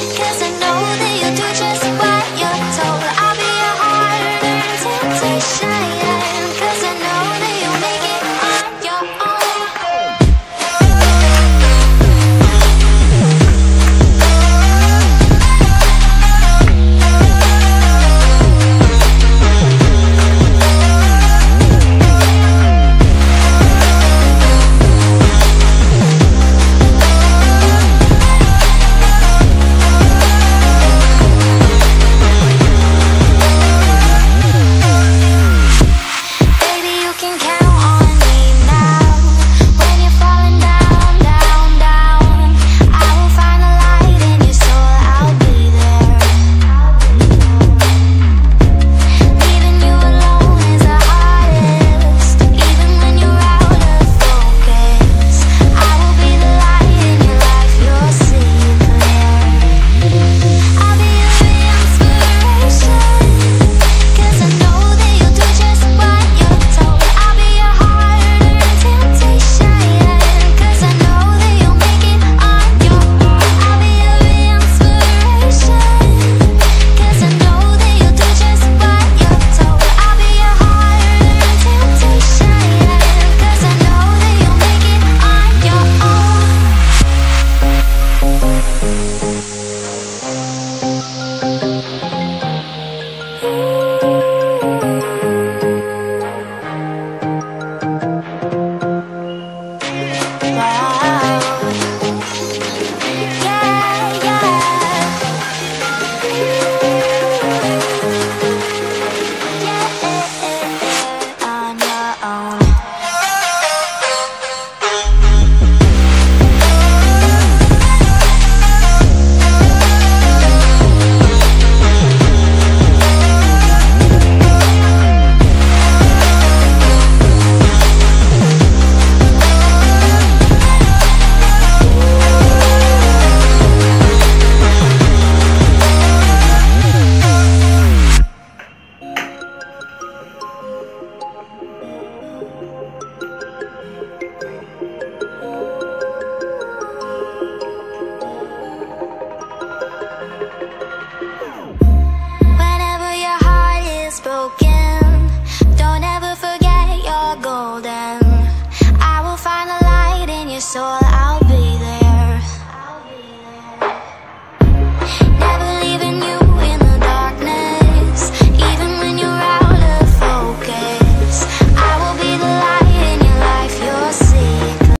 Cause I